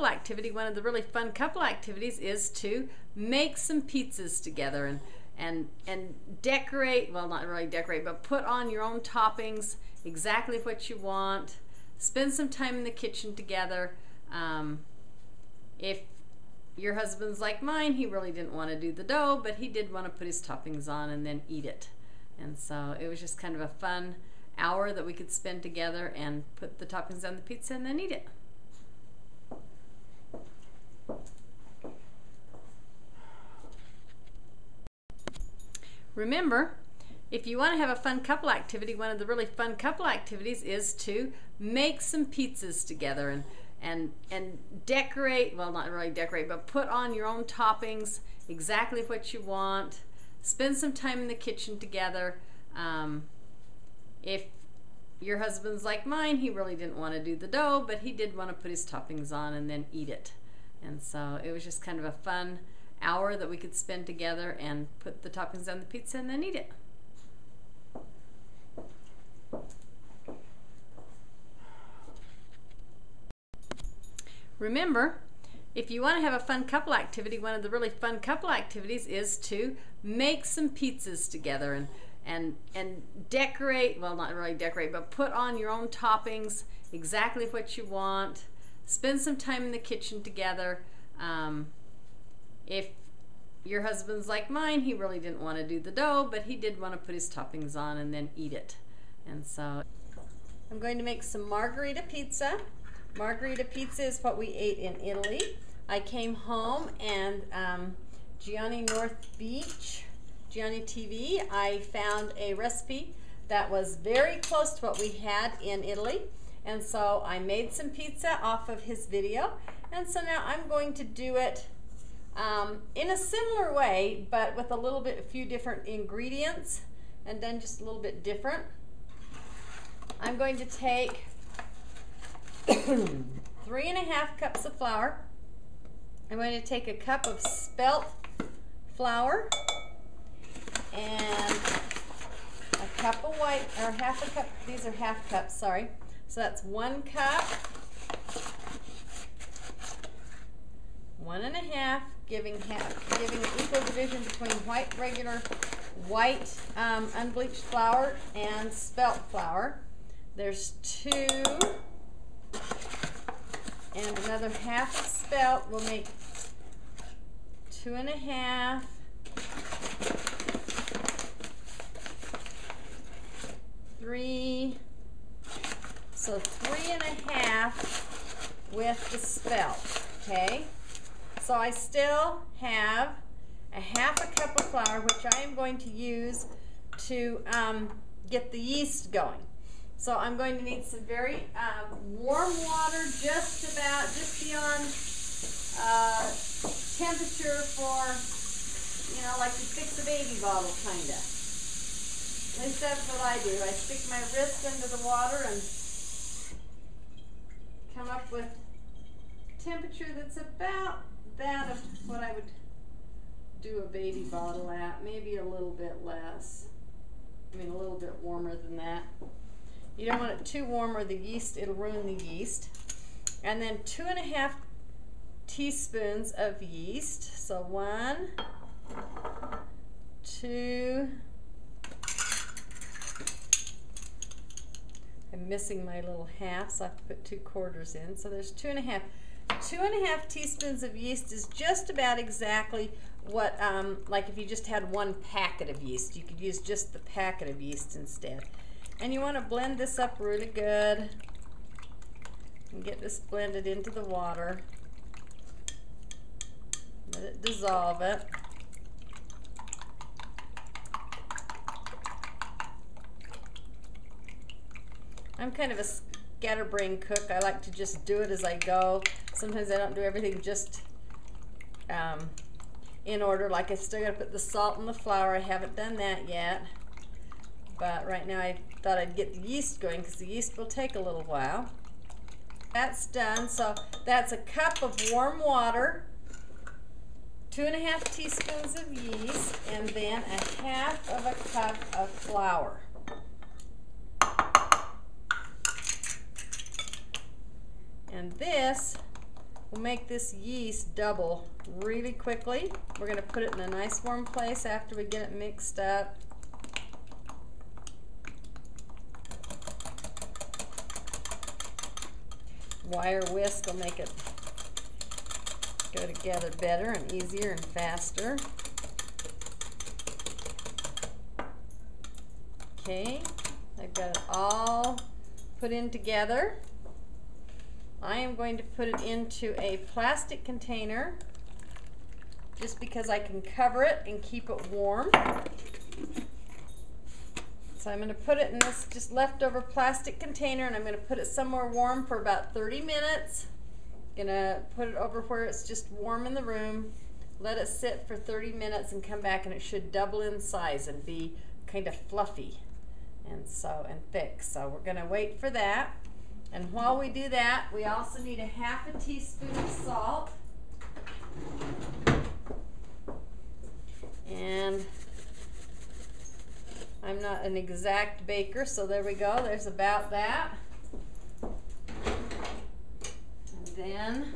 couple activity, one of the really fun couple activities is to make some pizzas together and and and decorate, well not really decorate, but put on your own toppings, exactly what you want. Spend some time in the kitchen together. Um, if your husband's like mine, he really didn't want to do the dough, but he did want to put his toppings on and then eat it. And so it was just kind of a fun hour that we could spend together and put the toppings on the pizza and then eat it. Remember, if you want to have a fun couple activity, one of the really fun couple activities is to make some pizzas together and and and decorate, well not really decorate, but put on your own toppings, exactly what you want. Spend some time in the kitchen together. Um, if your husband's like mine, he really didn't want to do the dough, but he did want to put his toppings on and then eat it. And so it was just kind of a fun hour that we could spend together and put the toppings on the pizza and then eat it. Remember, if you want to have a fun couple activity, one of the really fun couple activities is to make some pizzas together and and and decorate, well not really decorate, but put on your own toppings, exactly what you want. Spend some time in the kitchen together. Um, if your husband's like mine, he really didn't want to do the dough, but he did want to put his toppings on and then eat it. And so I'm going to make some margherita pizza. Margherita pizza is what we ate in Italy. I came home and um, Gianni North Beach, Gianni TV, I found a recipe that was very close to what we had in Italy. And so I made some pizza off of his video. And so now I'm going to do it um, in a similar way, but with a little bit, a few different ingredients and then just a little bit different. I'm going to take three and a half cups of flour. I'm going to take a cup of spelt flour and a cup of white, or half a cup, these are half cups, sorry. So that's one cup, one and a half, giving half, giving equal division between white regular, white um, unbleached flour and spelt flour. There's two, and another half spelt will make two and a half. Three, so three and a half with the spelt, okay? So I still have a half a cup of flour, which I am going to use to um, get the yeast going. So I'm going to need some very um, warm water, just about, just beyond uh, temperature for, you know, like you fix a baby bottle, kind of. At least that's what I do. I stick my wrist into the water and come up with temperature that's about that of what I would do a baby bottle at, maybe a little bit less. I mean, a little bit warmer than that. You don't want it too warm or the yeast, it'll ruin the yeast. And then two and a half teaspoons of yeast. So one, two, I'm missing my little half, so I have to put two quarters in. So there's two and a half two and a half teaspoons of yeast is just about exactly what, um, like if you just had one packet of yeast, you could use just the packet of yeast instead. And you want to blend this up really good and get this blended into the water. Let it dissolve it. I'm kind of a scatterbrain cook. I like to just do it as I go. Sometimes I don't do everything just um, in order. Like I still got to put the salt in the flour. I haven't done that yet. But right now I thought I'd get the yeast going because the yeast will take a little while. That's done. So that's a cup of warm water, two and a half teaspoons of yeast, and then a half of a cup of flour. And this will make this yeast double really quickly. We're going to put it in a nice warm place after we get it mixed up. Wire whisk will make it go together better and easier and faster. Okay, I've got it all put in together. I am going to put it into a plastic container just because I can cover it and keep it warm. So I'm going to put it in this just leftover plastic container and I'm going to put it somewhere warm for about 30 minutes. Going to put it over where it's just warm in the room. Let it sit for 30 minutes and come back and it should double in size and be kind of fluffy and so and thick. So we're going to wait for that. And while we do that, we also need a half a teaspoon of salt. And I'm not an exact baker, so there we go. There's about that. And then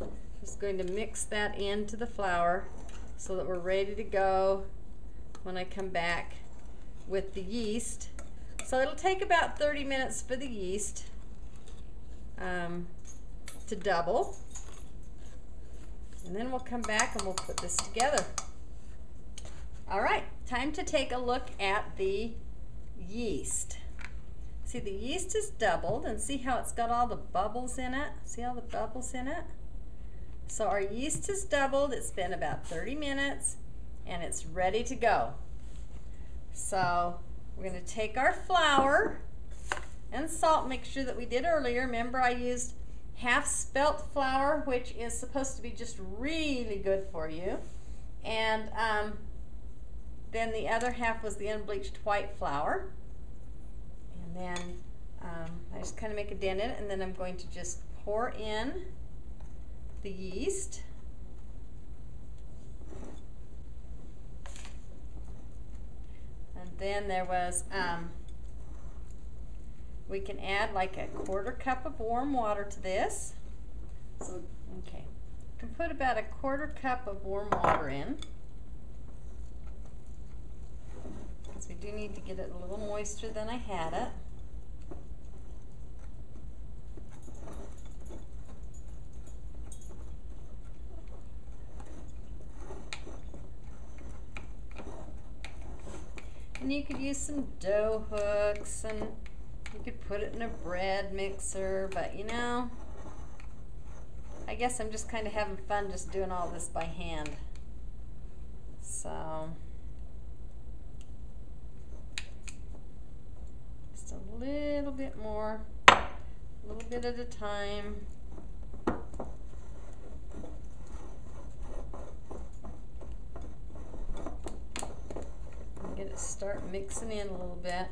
I'm just going to mix that into the flour so that we're ready to go when I come back with the yeast. So it'll take about 30 minutes for the yeast um, to double. And then we'll come back and we'll put this together. All right, time to take a look at the yeast. See, the yeast is doubled and see how it's got all the bubbles in it? See all the bubbles in it? So our yeast is doubled. It's been about 30 minutes and it's ready to go. So we're going to take our flour and salt mixture that we did earlier. Remember I used half spelt flour, which is supposed to be just really good for you. And um, then the other half was the unbleached white flour. And then um, I just kind of make a dent in it, and then I'm going to just pour in the yeast. And then there was, um, we can add like a quarter cup of warm water to this. So, okay, can put about a quarter cup of warm water in. Because we do need to get it a little moister than I had it. And you could use some dough hooks and you could put it in a bread mixer, but you know, I guess I'm just kind of having fun just doing all this by hand. So, just a little bit more, a little bit at a time. Get it start mixing in a little bit.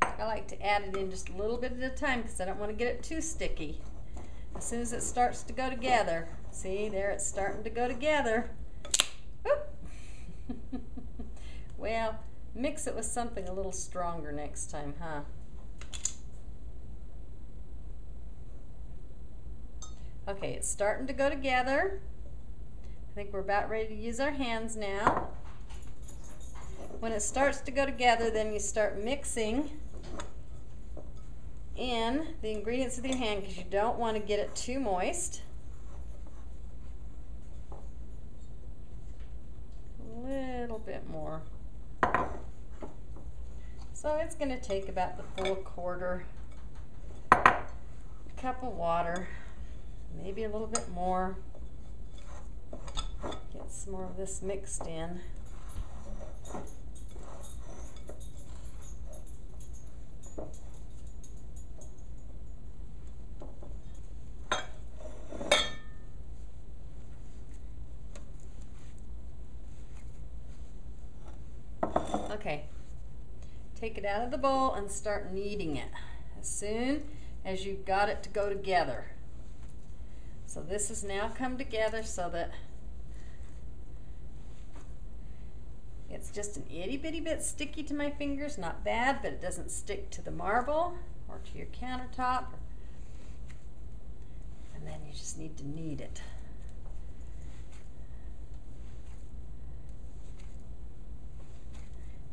I like to add it in just a little bit at a time because I don't want to get it too sticky. As soon as it starts to go together, see there it's starting to go together. well, mix it with something a little stronger next time, huh? Okay, it's starting to go together. I think we're about ready to use our hands now. When it starts to go together, then you start mixing in the ingredients with your hand because you don't want to get it too moist. A little bit more. So it's going to take about the full quarter cup of water, maybe a little bit more. Get some more of this mixed in. Okay, take it out of the bowl and start kneading it as soon as you've got it to go together. So this has now come together so that It's just an itty bitty bit sticky to my fingers, not bad, but it doesn't stick to the marble or to your countertop. And then you just need to knead it.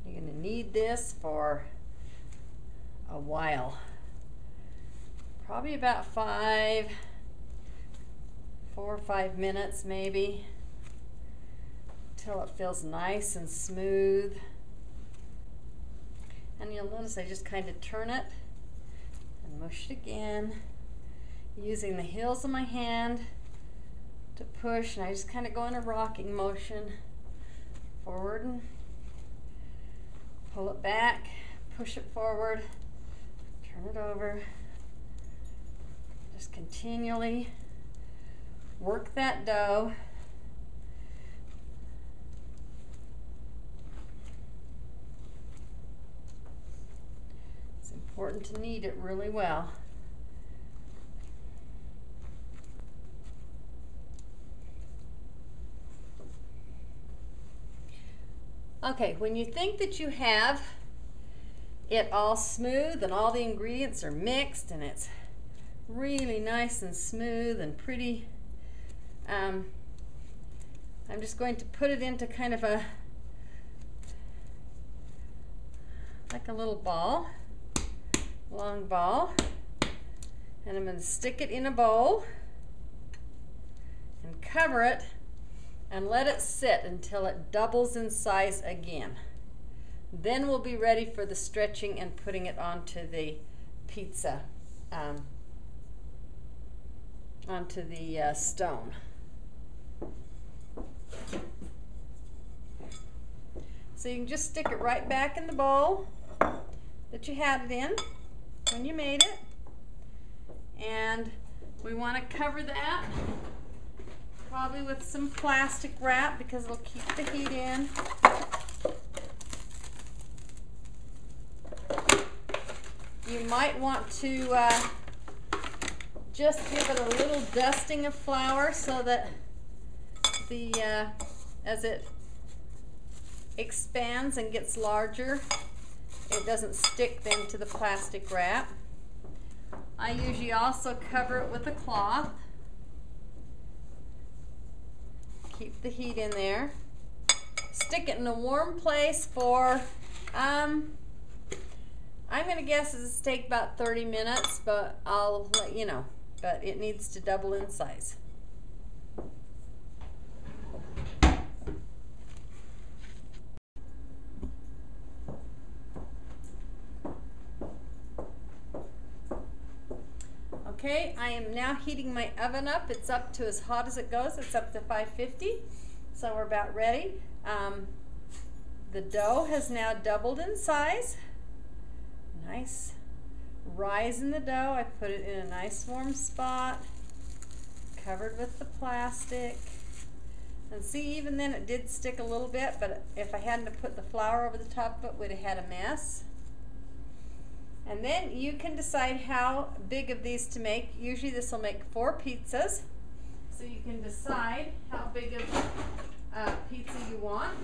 You're going to need this for a while. Probably about five, four or five minutes maybe, until it feels nice and smooth. And you'll notice I just kind of turn it and mush it again, using the heels of my hand to push, and I just kind of go in a rocking motion forward and pull it back, push it forward, turn it over. Just continually work that dough. It's important to knead it really well. Okay, when you think that you have it all smooth and all the ingredients are mixed and it's really nice and smooth and pretty, um, I'm just going to put it into kind of a, like a little ball, long ball, and I'm going to stick it in a bowl and cover it and let it sit until it doubles in size again. Then we'll be ready for the stretching and putting it onto the pizza, um, onto the uh, stone. So you can just stick it right back in the bowl that you had it in when you made it. And we want to cover that Probably with some plastic wrap because it'll keep the heat in. You might want to uh, just give it a little dusting of flour so that the uh, as it expands and gets larger, it doesn't stick then to the plastic wrap. I usually also cover it with a cloth. Keep the heat in there. Stick it in a warm place for, um, I'm going to guess it's take about 30 minutes, but I'll let you know. But it needs to double in size. Okay, I am now heating my oven up. It's up to as hot as it goes. It's up to 550. So we're about ready. Um, the dough has now doubled in size. Nice rise in the dough. I put it in a nice warm spot, covered with the plastic. And see, even then it did stick a little bit, but if I hadn't put the flour over the top of it, would have had a mess. And then you can decide how big of these to make. Usually this will make four pizzas. So you can decide how big of uh, pizza you want.